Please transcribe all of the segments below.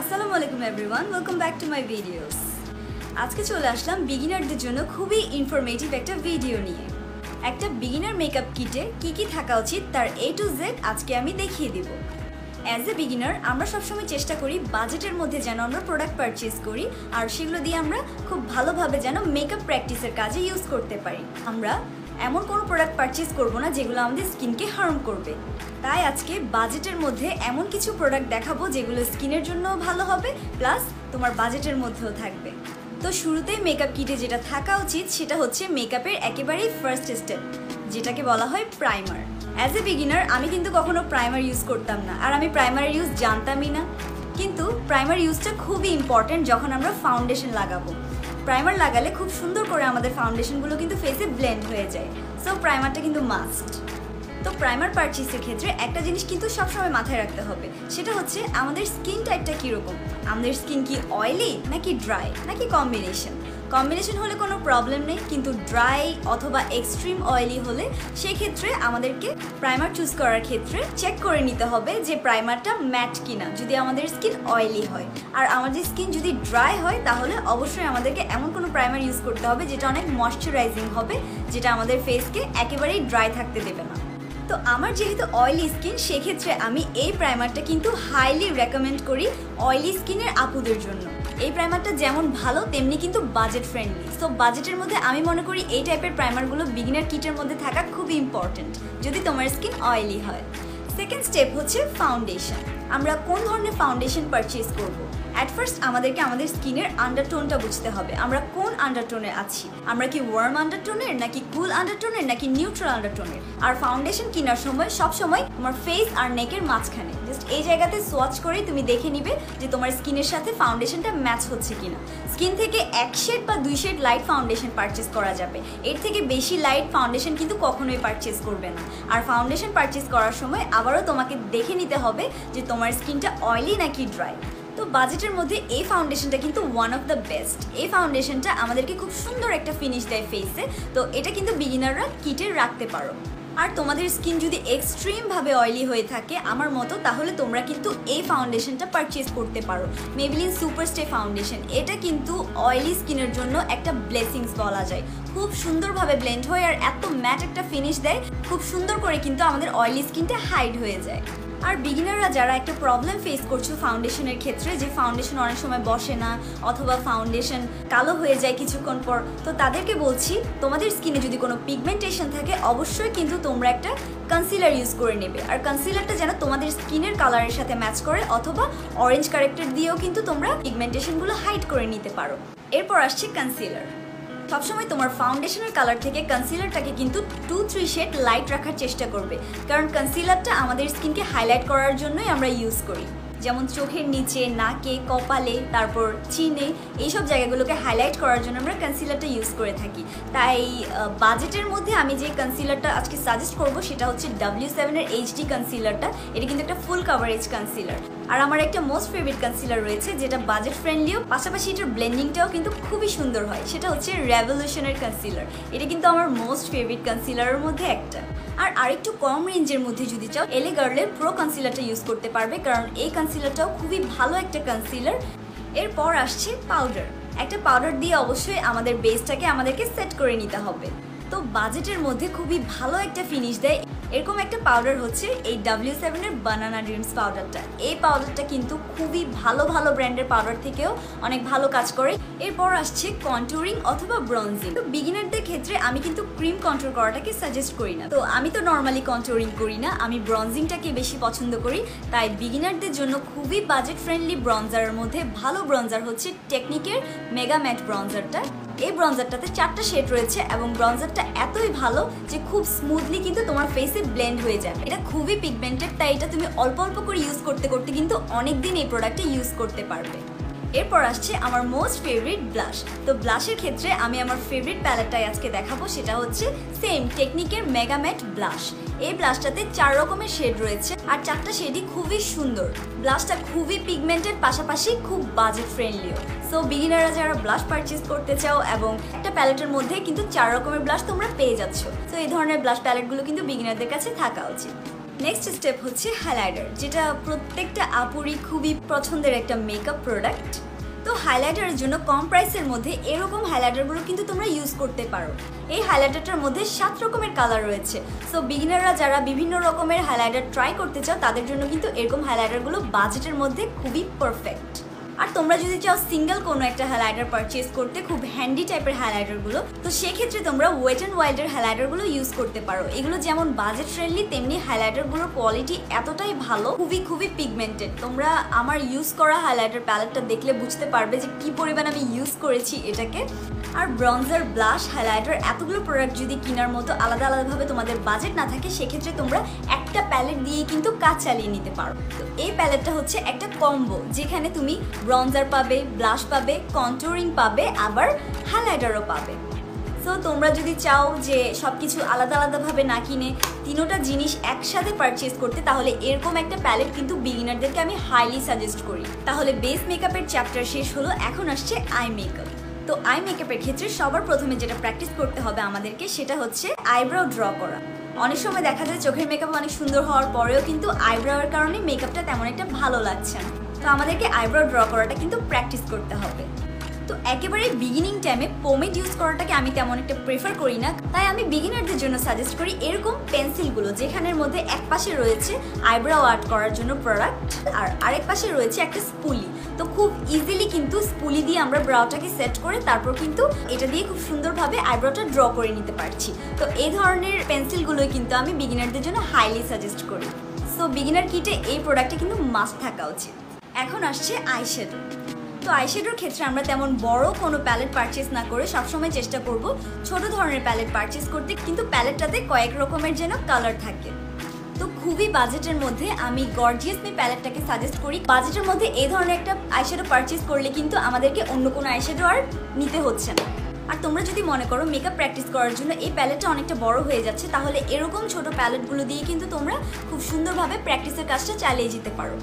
আসসালামু আলাইকুম everyone welcome back to my videos আজকে চলে আসলাম বিগিনারদের জন্য খুবই ইনফরমেটিভ একটা ভিডিও নিয়ে। একটা বিগিনার মেকআপ কিটে কি কি থাকা উচিত তার এ টু জেড আজকে আমি দেখিয়ে দিব। অ্যাজ এ বিগিনার আমরা সবসময় চেষ্টা করি বাজেটের মধ্যে যেন আমরা প্রোডাক্ট পারচেস করি আর সেগুলো দিয়ে আমরা খুব ভালোভাবে যেন মেকআপ প্র্যাকটিসের কাজে ইউজ করতে পারি। আমরা এমন কোনো প্রোডাক্ট পারচেস করব না যেগুলো আমাদের স্কিনকে হার্ম করবে। তাই আজকে বাজেটের মধ্যে এমন কিছু প্রোডাক্ট দেখাবো যেগুলো স্কিনের জন্যও ভালো হবে প্লাস তোমার বাজেটের মধ্যেও থাকবে। তো শুরুতেই মেকআপ কিটে যেটা থাকা উচিত সেটা হচ্ছে মেকআপের একেবারেই ফার্স্ট স্টেপ যেটাকে বলা হয় প্রাইমার অ্যাজ এ বিগিনার আমি কিন্তু কখনো প্রাইমার ইউজ করতাম না, আর আমি প্রাইমারের ইউজ জানতামই না। কিন্তু প্রাইমার ইউজটা খুবই ইম্পর্ট্যান্ট যখন আমরা ফাউন্ডেশন লাগাবো। প্রাইমার লাগালে খুব সুন্দর করে আমাদের ফাউন্ডেশনগুলো কিন্তু ফেসে ব্লেন্ড হয়ে যায়। সো প্রাইমারটা কিন্তু মাস্ট তো প্রাইমার পারচেসের ক্ষেত্রে একটা জিনিস কিন্তু সবসময় মাথায় রাখতে হবে। সেটা হচ্ছে আমাদের স্কিন টাইপটা কীরকম? আমাদের স্কিন কি অয়েলি নাকি ড্রাই নাকি কম্বিনেশন কম্বিনেশন হলে কোনো প্রবলেম নেই, কিন্তু ড্রাই অথবা এক্সট্রিম অয়েলি হলে সেক্ষেত্রে আমাদেরকে প্রাইমার চুজ করার ক্ষেত্রে চেক করে নিতে হবে যে প্রাইমারটা ম্যাট কিনা, যদি আমাদের স্কিন অয়েলি হয়। আর আমাদের স্কিন যদি ড্রাই হয়, তাহলে অবশ্যই আমাদেরকে এমন কোনো প্রাইমার ইউজ করতে হবে যেটা অনেক ময়শ্চারাইজিং হবে, যেটা আমাদের ফেসকে একেবারেই ড্রাই থাকতে দেবে না। তো আমার যেহেতু অয়েলি স্কিন সেক্ষেত্রে আমি এই প্রাইমারটা কিন্তু হাইলি রেকমেন্ড করি অয়েলি স্কিনের আপুদের জন্য। এই প্রাইমারটা যেমন ভালো, তেমনি কিন্তু বাজেট ফ্রেন্ডলি সো বাজেটের মধ্যে আমি মনে করি এই টাইপের প্রাইমারগুলো বিগিনার কিটের মধ্যে থাকা খুব ইম্পর্টেন্ট যদি তোমার স্কিন অয়েলি হয়। সেকেন্ড স্টেপ হচ্ছে ফাউন্ডেশন আমরা কোন ধরনের ফাউন্ডেশন পারচেস করব? অ্যাট ফার্স্ট আমাদেরকে আমাদের স্কিনের আন্ডারটোনটা বুঝতে হবে। আমরা কোন আন্ডারটোনে আছি? আমরা কি ওয়ার্ম আন্ডারটোনের নাকি কুল আন্ডারটোনের নাকি নিউট্রাল আন্ডারটোনের আর ফাউন্ডেশন কেনার সময় সব সময় তোমার ফেস আর নেকের মাঝখানে। জাস্ট এই জায়গাতে সোয়াচ করে তুমি দেখে নিবে যে তোমার স্কিনের সাথে ফাউন্ডেশনটা ম্যাচ হচ্ছে কিনা। স্কিন থেকে এক শেড বা দুই শেড লাইট ফাউন্ডেশন পারচেস করা যাবে। এর থেকে বেশি লাইট ফাউন্ডেশন কিন্তু কখনোই পারচেস করবে না। আর ফাউন্ডেশন পারচেস করার সময় আবারও তোমাকে দেখে নিতে হবে যে তোমার স্কিনটা অয়েলি নাকি ড্রাই তো বাজেটের মধ্যে এই ফাউন্ডেশনটা কিন্তু ওয়ান অফ দ্য বেস্ট এই ফাউন্ডেশনটা আমাদেরকে খুব সুন্দর একটা ফিনিশ দেয় ফেসে তো এটা কিন্তু বিগিনাররা কিটে রাখতে পারো। আর তোমাদের স্কিন যদি এক্সট্রিমভাবে অয়েলি হয়ে থাকে আমার মতো, তাহলে তোমরা কিন্তু এই ফাউন্ডেশনটা পারচেস করতে পারো। মেবিলিন সুপার স্টে ফাউন্ডেশন এটা কিন্তু অয়েলি স্কিনের জন্য একটা ব্লেসিংস বলা যায়। খুব সুন্দরভাবে ব্লেন্ড হয় আর এত ম্যাট একটা ফিনিশ দেয়, খুব সুন্দর করে কিন্তু আমাদের অয়েলি স্কিনটা হাইড হয়ে যায়। আর বিগিনাররা যারা একটা প্রবলেম ফেস করছ ফাউন্ডেশনের ক্ষেত্রে, যে ফাউন্ডেশন অনেক সময় বসে না, অথবা ফাউন্ডেশন কালো হয়ে যায় কিছুক্ষণ পর, তো তাদেরকে বলছি, তোমাদের স্কিনে যদি কোনো পিগমেন্টেশন থাকে, অবশ্যই কিন্তু তোমরা একটা কনসিলার ইউজ করে নেবে। আর কনসিলারটা যেন তোমাদের স্কিনের কালারের সাথে ম্যাচ করে, অথবা অরেঞ্জ কারেক্টার দিয়েও কিন্তু তোমরা পিগমেন্টেশনগুলো হাইড করে নিতে পারো। এরপর আসছে কনসিলার সবসময় তোমার ফাউন্ডেশনের কালার থেকে কনসিলারটাকে কিন্তু টু থ্রি শেড লাইট রাখার চেষ্টা করবে। কারণ কনসিলারটা আমাদের স্কিনকে হাইলাইট করার জন্যই আমরা ইউজ করি। যেমন চোখের নিচে, নাকে, কপালে, তারপর চিনে, এইসব জায়গাগুলোকে হাইলাইট করার জন্য আমরা কনসিলারটা ইউজ করে থাকি। তাই বাজেটের মধ্যে আমি যে কনসিলারটা আজকে সাজেস্ট করব, সেটা হচ্ছে ডাব্লিউ সেভেনের এইচডি কনসিলারটা এটা কিন্তু একটা ফুল কাভারেজ কনসিলার আর আমার একটা মোস্ট ফেভারিট কনসিলার রয়েছে, যেটা বাজেট ফ্রেন্ডলিও পাশাপাশি এটার ব্লেন্ডিংটাও কিন্তু খুবই সুন্দর হয়। সেটা হচ্ছে রেভলিউশনের কনসিলার এটা কিন্তু আমার মোস্ট ফেভারিট কনসিলারের মধ্যে একটা। আর আরেকটু কম রেঞ্জের মধ্যে যদি চাও এলে গার্লের প্রো কনসিলারটা ইউজ করতে পারবে, কারণ এই কনসিলারটাও খুবই ভালো একটা কনসিলার এরপর আসছে পাউডার একটা পাউডার দিয়ে অবশ্যই আমাদের বেসটাকে আমাদেরকে সেট করে নিতে হবে। তো বাজেটের মধ্যে খুবই ভালো একটা ফিনিশ দেয় এরকম একটা পাউডার হচ্ছে এই ডাব্লিউ সেভেনের বানানা ড্রিমস পাউডারটা এই পাউডারটা কিন্তু খুবই ভালো ভালো ব্র্যান্ডের পাউডার থেকেও অনেক ভালো কাজ করে। এরপর আসছে কন্ট্রোরিং অথবা ব্রঞ্জিং তো বিগিনারদের ক্ষেত্রে আমি কিন্তু ক্রিম কন্ট্রোল করাটাকে সাজেস্ট করি না। তো আমি তো নর্মালি কন্ট্রোরিং করি না, আমি ব্রঞ্জিংটাকে বেশি পছন্দ করি। তাই বিগিনারদের জন্য খুবই বাজেট ফ্রেন্ডলি ব্রঞ্জারের মধ্যে ভালো ব্রঞ্জার হচ্ছে টেকনিকের মেগা ম্যাট ব্রঞ্জারটা এই ব্রঞ্জারটাতে চারটা শেড রয়েছে এবং ব্রঞ্জারটা এতই ভালো যে খুব স্মুথলি কিন্তু তোমার ফেসে ব্লেন্ড হয়ে যাবে। এটা খুবই পিগমেন্টেড তাই এটা তুমি অল্প অল্প করে ইউজ করতে করতে কিন্তু অনেক দিন এই প্রোডাক্টটা ইউজ করতে পারবে। এরপর আসছে আমার মোস্ট ফেভারিট ব্লাশ তো ব্লাশের ক্ষেত্রে আমি আমার ফেভারিট প্যালেটটাই আজকে দেখাবো, সেটা হচ্ছে সেম টেকনিকের মেগাম্যাট ব্লাশ এই ব্লাশটাতে চার রকমের শেড রয়েছে, আর চারটা শেডই খুবই সুন্দর। ব্লাশটা খুবই পিগমেন্টের পাশাপাশি খুব বাজেট ফ্রেন্ডলিও সো বিগিনাররা যারা ব্লাশ পারচেস করতে চাও এবং একটা প্যালেটের মধ্যে কিন্তু চার রকমের ব্লাশ তোমরা পেয়ে যাচ্ছ। তো এই ধরনের ব্লাশ প্যালেটগুলো কিন্তু বিগিনারদের কাছে থাকা উচিত। নেক্সট স্টেপ হচ্ছে হাইলাইটার যেটা প্রত্যেকটা আপুরই খুবই পছন্দের একটা মেকআপ প্রোডাক্ট তো হাইলাইটারের জন্য কম প্রাইসের মধ্যে এরকম হাইলাইটারগুলো কিন্তু তোমরা ইউজ করতে পারো। এই হাইলাইটারটার মধ্যে সাত রকমের কালার রয়েছে। সো বিগিনাররা যারা বিভিন্ন রকমের হাইলাইটার ট্রাই করতে চাও, তাদের জন্য কিন্তু এরকম হাইলাইটারগুলো বাজেটের মধ্যে খুবই পারফেক্ট আর তোমরা যদি চাও সিঙ্গেল কোনো একটা হাইলাইটার পারচেস করতে, খুব হ্যান্ডি টাইপের হাইলাইটারগুলো তো সেক্ষেত্রে তোমরা ওয়েট অ্যান্ড ওয়াইল্ডের হাইলাইটারগুলো ইউজ করতে পারো। এগুলো যেমন বাজেট ফ্রেন্ডলি তেমনি হাইলাইটারগুলোর কোয়ালিটি এতটাই ভালো, খুবই খুবই পিগমেন্টেড তোমরা আমার ইউজ করা হাইলাইটার প্যালেটটা দেখলে বুঝতে পারবে যে কি পরিমাণ আমি ইউজ করেছি এটাকে। আর ব্রঞ্জার, ব্লাশ, হাইলাইটার, এতগুলো প্রোডাক্ট যদি কেনার মতো আলাদা আলাদাভাবে তোমাদের বাজেট না থাকে, সেক্ষেত্রে তোমরা একটা প্যালেট দিয়ে কিন্তু কাজ চালিয়ে নিতে পারো। তো এই প্যালেটটা হচ্ছে একটা কম্বো যেখানে তুমি ব্রঞ্জার পাবে, ব্লাশ পাবে কন্ট্রোরিং পাবে, আবার হাইলাইটারও পাবে। সো তোমরা যদি চাও যে সব কিছু আলাদা আলাদাভাবে না কিনে তিনোটা জিনিস একসাথে পারচেস করতে, তাহলে এরকম একটা প্যালেট কিন্তু বিগিনারদেরকে আমি হাইলি সাজেস্ট করি। তাহলে বেস মেকআপের চ্যাপ্টার শেষ হলো, এখন আসছে আই মেকআপ তো আই মেকআপের ক্ষেত্রে সবার প্রথমে যেটা প্র্যাকটিস করতে হবে আমাদেরকে সেটা হচ্ছে আইব্রাও ড্র করা। অনেক সময় দেখা যায় চোখের মেকআপ অনেক সুন্দর হওয়ার পরেও কিন্তু আইব্রাওয়ের কারণে মেকআপটা তেমন একটা ভালো লাগছে না। তো আমাদেরকে আইব্রাও ড্র করাটা কিন্তু প্র্যাকটিস করতে হবে। তো একেবারে বিগিনিং টাইমে পোমেড ইউজ করাটাকে আমি তেমন একটা প্রেফার করি না। তাই আমি বিগিনারদের জন্য সাজেস্ট করি এরকম পেন্সিলগুলো যেখানের মধ্যে এক পাশে রয়েছে আইব্রাও আর্ট করার জন্য প্রোডাক্ট আর আরেক পাশে রয়েছে একটা স্পুলি তো খুব ইজিলি কিন্তু স্পুলি দিয়ে আমরা ব্রাউটাকে সেট করে তারপর কিন্তু এটা দিয়ে খুব সুন্দরভাবে আইব্রাওটা ড্র করে নিতে পারছি। তো এই ধরনের পেন্সিলগুলোই কিন্তু আমি বিগিনারদের জন্য হাইলি সাজেস্ট করি। সো বিগিনার কিটে এই প্রোডাক্টটা কিন্তু মাস্ট থাকা উচিত। এখন আসছে আইশ্যাডো তো আইশ্যাডোর ক্ষেত্রে আমরা তেমন বড় কোনো প্যালেট পারচেস না করে সবসময় চেষ্টা করব ছোট ধরনের প্যালেট পারচেস করতে, কিন্তু প্যালেটটাতে কয়েক রকমের যেন কালার থাকে। তো খুবই বাজেটের মধ্যে আমি গর্জিয়াস মি প্যালেটটাকে সাজেস্ট করি। বাজেটের মধ্যে এই ধরনের একটা আইশ্যাডো পারচেস করলে কিন্তু আমাদেরকে অন্য কোনো আইশ্যাডো আর নিতে হচ্ছে না। আর তোমরা যদি মনে করো মেকআপ প্র্যাকটিস করার জন্য এই প্যালেটটা অনেকটা বড় হয়ে যাচ্ছে, তাহলে এরকম ছোট প্যালেটগুলো দিয়ে কিন্তু তোমরা খুব সুন্দরভাবে প্র্যাকটিসের কাজটা চালিয়ে যেতে পারো।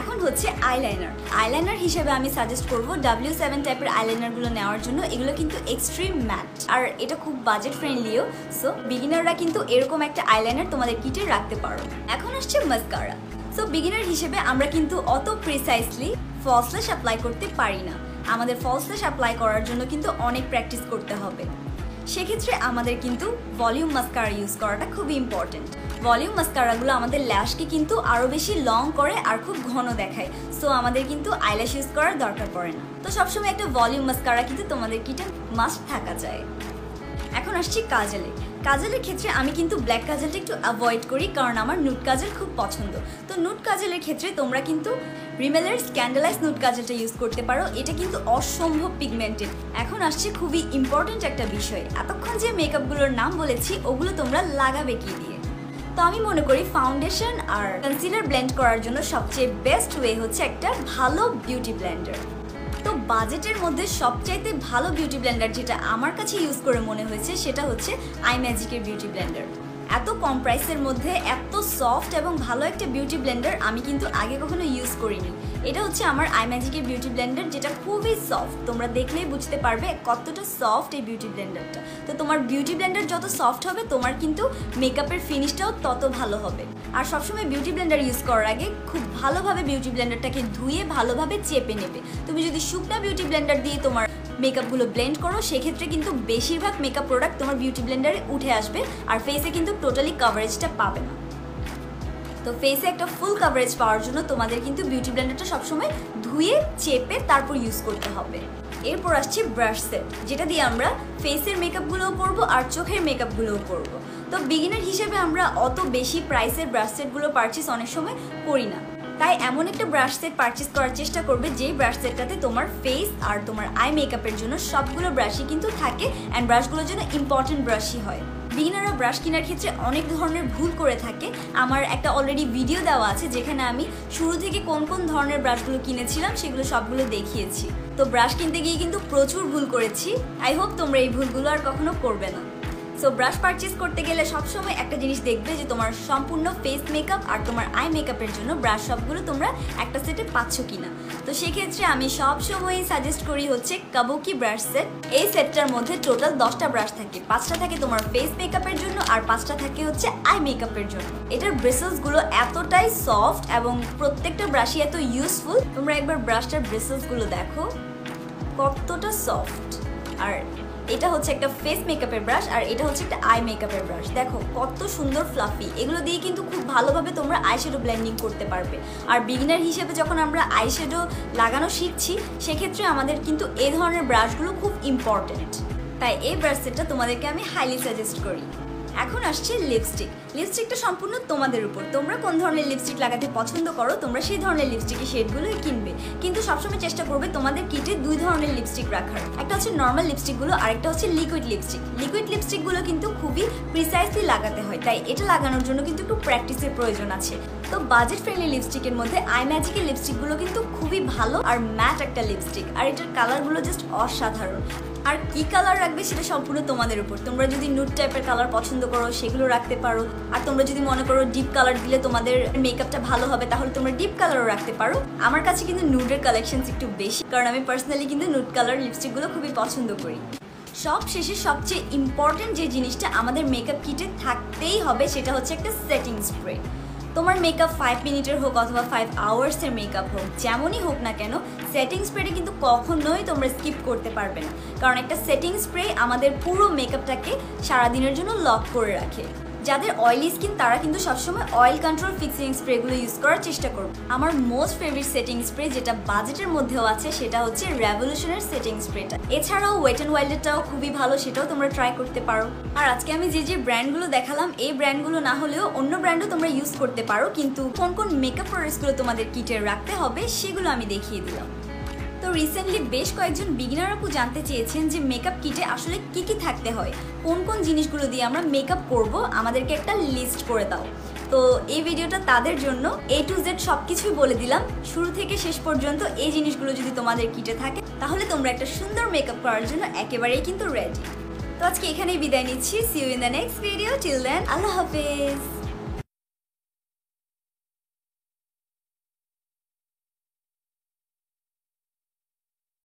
এখন হচ্ছে আইলাইনার আইলাইনার হিসেবে আমি সাজেস্ট করব ডাব্লিউ সেভেন টাইপের আইলাইনারগুলো নেওয়ার জন্য। এগুলো কিন্তু এক্সট্রিম ম্যাট আর এটা খুব বাজেট ফ্রেন্ডলিও সো বিগিনাররা কিন্তু এরকম একটা আইলাইনার তোমাদের কিটে রাখতে পারো। এখন আসছে মাস্কারা সো বিগিনার হিসেবে আমরা কিন্তু অত প্রিসাইসলি ফলসলেস অ্যাপ্লাই করতে পারি না। আমাদের ফলসলেস অ্যাপ্লাই করার জন্য কিন্তু অনেক প্র্যাকটিস করতে হবে। সেক্ষেত্রে আমাদের কিন্তু ভলিউম মাস্কারা ইউজ করাটা খুবই ইম্পর্টেন্ট ভলিউম মাস্কারাগুলো আমাদের ল্যাশকে কিন্তু আরও বেশি লং করে আর খুব ঘন দেখায়। সো আমাদের কিন্তু আইল্যাশ ইউজ করার দরকার পড়ে না। তো সবসময় একটা ভলিউম মাস্কারা কিন্তু তোমাদের কিটা মাস্ট থাকা যায় এখন আসছি কাজলে। কাজলের ক্ষেত্রে আমি কিন্তু ব্ল্যাক কাজলটা একটু অ্যাভয়েড করি কারণ আমার নুট কাজল খুব পছন্দ। তো নুট কাজলের ক্ষেত্রে তোমরা কিন্তু রিমেলের স্ক্যান্ডালাইজ নুট কাজলটা ইউজ করতে পারো। এটা কিন্তু অসম্ভব পিগমেন্টেড এখন আসছে খুবই ইম্পর্ট্যান্ট একটা বিষয়। এতক্ষণ যে মেকআপগুলোর নাম বলেছি, ওগুলো তোমরা লাগাবে কি দিয়ে? তো আমি মনে করি ফাউন্ডেশন আর কনসিলার ব্লেন্ড করার জন্য সবচেয়ে বেস্ট ওয়ে হচ্ছে একটা ভালো বিউটি ব্লেন্ডার তো বাজেটের মধ্যে সবচাইতে ভালো বিউটি ব্লেন্ডার যেটা আমার কাছে ইউজ করে মনে হয়েছে সেটা হচ্ছে আই ম্যাজিকের বিউটি ব্লেন্ডার এত কম প্রাইসের মধ্যে এত সফট এবং ভালো একটা বিউটি ব্লেন্ডার আমি কিন্তু আগে কখনো ইউজ করিনি। এটা হচ্ছে আমার আই ম্যাজিকের বিউটি ব্লেন্ডার যেটা খুবই সফট। তোমরা দেখলেই বুঝতে পারবে কতটা সফট এই বিউটি ব্লেন্ডারটা। তো তোমার বিউটি ব্লেন্ডার যত সফট হবে, তোমার কিন্তু মেকআপের ফিনিশটাও তত ভালো হবে। আর সবসময় বিউটি ব্লেন্ডার ইউজ করার আগে খুব ভালোভাবে বিউটি ব্লেন্ডারটাকে ধুয়ে ভালোভাবে চেপে নেবে। তুমি যদি শুকনা বিউটি ব্লেন্ডার দিয়ে তোমার মেকআপগুলো ব্লেন্ড করো, সেক্ষেত্রে কিন্তু বেশিরভাগ মেকআপ প্রোডাক্ট তোমার বিউটি ব্লেন্ডারে উঠে আসবে, আর ফেসে কিন্তু টোটালি কাভারেজটা পাবে না। তো ফেসে একটা ফুল কাভারেজ পাওয়ার জন্য তোমাদের কিন্তু বিউটি ব্লেন্ডারটা সবসময় ধুয়ে, চেপে তারপর ইউজ করতে হবে। এরপর আসছে ব্রাশ সেট যেটা দিয়ে আমরা ফেসের মেকআপগুলোও করব আর চোখের মেকআপগুলোও করব। তো বিগিনার হিসেবে আমরা অত বেশি প্রাইসের ব্রাশ সেটগুলো পারচেস অনেক সময় করি না। তাই এমন একটা ব্রাশ সেট পারচেস করার চেষ্টা করবে যেই ব্রাশ সেটটাতে তোমার ফেস আর তোমার আই মেকআপের জন্য সবগুলো ব্রাশই কিন্তু থাকে অ্যান্ড ব্রাশগুলোর জন্য ইম্পর্টেন্ট ব্রাশই হয়। বিগিনাররা ব্রাশ কেনার ক্ষেত্রে অনেক ধরনের ভুল করে থাকে। আমার একটা অলরেডি ভিডিও দেওয়া আছে যেখানে আমি শুরু থেকে কোন কোন ধরনের ব্রাশগুলো কিনেছিলাম সেগুলো সবগুলো দেখিয়েছি। তো ব্রাশ কিনতে গিয়ে কিন্তু প্রচুর ভুল করেছি। আই হোপ তোমরা এই ভুলগুলো আর কখনো করবে না। সো ব্রাশ পারচেস করতে গেলে সবসময় একটা জিনিস দেখবে যে তোমার সম্পূর্ণ ফেস মেকআপ আর তোমার আই মেকআপের জন্য ব্রাশ সবগুলো তোমরা একটা সেটে পাচ্ছ কিনা। তো সেক্ষেত্রে আমি সব সময় সাজেস্ট করি হচ্ছে কাবুকি ব্রাশ সেট এই সেটটার মধ্যে টোটাল দশটা ব্রাশ থাকে। পাঁচটা থাকে তোমার ফেস মেকআপের জন্য আর পাঁচটা থাকে হচ্ছে আই মেকআপের জন্য। এটার ব্রেসেলসগুলো এতটাই সফট এবং প্রত্যেকটা ব্রাশই এত ইউজফুল তোমরা একবার ব্রাশটার ব্রেসেলসগুলো দেখো। কতটা সফট আর এটা হচ্ছে একটা ফেস মেকআপের ব্রাশ আর এটা হচ্ছে একটা আই মেকআপের ব্রাশ দেখো, কত সুন্দর ফ্লাফি এগুলো দিয়ে কিন্তু খুব ভালোভাবে তোমরা আইশ্যাডো ব্ল্যান্ডিং করতে পারবে। আর বিগিনার হিসেবে যখন আমরা আইশ্যাডো লাগানো শিখছি, সেক্ষেত্রে আমাদের কিন্তু এ ধরনের ব্রাশগুলো খুব ইম্পর্টেন্ট তাই এই ব্রাশ সেটটা তোমাদেরকে আমি হাইলি সাজেস্ট করি। এখন আসছে লিপস্টিক লিপস্টিকটা সম্পূর্ণ তোমাদের উপর। তোমরা কোন ধরনের লিপস্টিক লাগাতে পছন্দ করো, তোমরা সেই ধরনের লিপস্টিকের শেডগুলোই কিনবে। কিন্তু সবসময় চেষ্টা করবে তোমাদের কিটে দুই ধরনের লিপস্টিক রাখার। একটা হচ্ছে নর্মাল লিপস্টিকগুলো আরেকটা হচ্ছে লিকুইড লিপস্টিক লিকুইড লিপস্টিকগুলো কিন্তু খুবই প্রিসাইসলি লাগাতে হয়, তাই এটা লাগানোর জন্য কিন্তু একটু প্র্যাকটিসের প্রয়োজন আছে। তো বাজেট ফ্রেন্ডলি লিপস্টিকের মধ্যে আই ম্যাজিকের লিপস্টিকগুলো কিন্তু খুবই ভালো আর ম্যাট একটা লিপস্টিক আর এটার কালারগুলো জাস্ট অসাধারণ। আর কি কালার রাখবে সেটা সম্পূর্ণ তোমাদের উপর। তোমরা যদি নুট টাইপের কালার পছন্দ করো, সেগুলো রাখতে পারো। আর তোমরা যদি মনে করো ডিপ কালার দিলে তোমাদের মেকআপটা ভালো হবে, তাহলে তোমরা ডিপ কালারও রাখতে পারো। আমার কাছে কিন্তু নুডের কালেকশন একটু বেশি, কারণ আমি পার্সোনালি কিন্তু নুড কালার লিপস্টিকগুলো খুবই পছন্দ করি। সব শেষে সবচেয়ে ইম্পর্টেন্ট যে জিনিসটা আমাদের মেকআপ কিটে থাকতেই হবে, সেটা হচ্ছে একটা সেটিং স্প্রে তোমার মেকআপ ফাইভ মিনিটের হোক অথবা ফাইভ আওয়ার্সের মেকআপ হোক, যেমনই হোক না কেন সেটিং স্প্রেটা কিন্তু কখনোই তোমরা স্কিপ করতে পারবে না। কারণ একটা সেটিং স্প্রে আমাদের পুরো মেকআপটাকে সারাদিনের জন্য লক করে রাখে। যাদের অয়েলি স্কিন তারা কিন্তু সবসময় অয়েল কন্ট্রোল ফিক্সিং স্প্রেগুলো ইউজ করার চেষ্টা করো আমার মোস্ট ফেভারিট সেটিং স্প্রে যেটা বাজেটের মধ্যেও আছে, সেটা হচ্ছে রেভলিউশনের সেটিং স্প্রেটা এছাড়াও ওয়েট অ্যান্ড ওয়াইল্ডেরটাও খুবই ভালো, সেটাও তোমরা ট্রাই করতে পারো। আর আজকে আমি যে যে ব্র্যান্ডগুলো দেখালাম, এই ব্র্যান্ডগুলো না হলেও অন্য ব্র্যান্ডও তোমরা ইউজ করতে পারো, কিন্তু কোন কোন মেকআপ প্রোডাক্টসগুলো তোমাদের কিটে রাখতে হবে, সেগুলো আমি দেখিয়ে দিলাম। তো রিসেন্টলি বেশ কয়েকজন বিগিনার আপু জানতে চেয়েছেন যে মেকআপ কিটে আসলে কি কি থাকতে হয়। কোন কোন জিনিসগুলো দিয়ে আমরা মেকআপ করব, আমাদেরকে একটা লিস্ট করে দাও। তো এই ভিডিওটা তাদের জন্য এ টু জেড সব কিছুই বলে দিলাম। শুরু থেকে শেষ পর্যন্ত এই জিনিসগুলো যদি তোমাদের কিটে থাকে, তাহলে তোমরা একটা সুন্দর মেকআপ করার জন্য একেবারেই কিন্তু রেডি তো আজকে এখানেই বিদায় নিচ্ছি। See you in the next video till then আল্লাহ হাফেজ।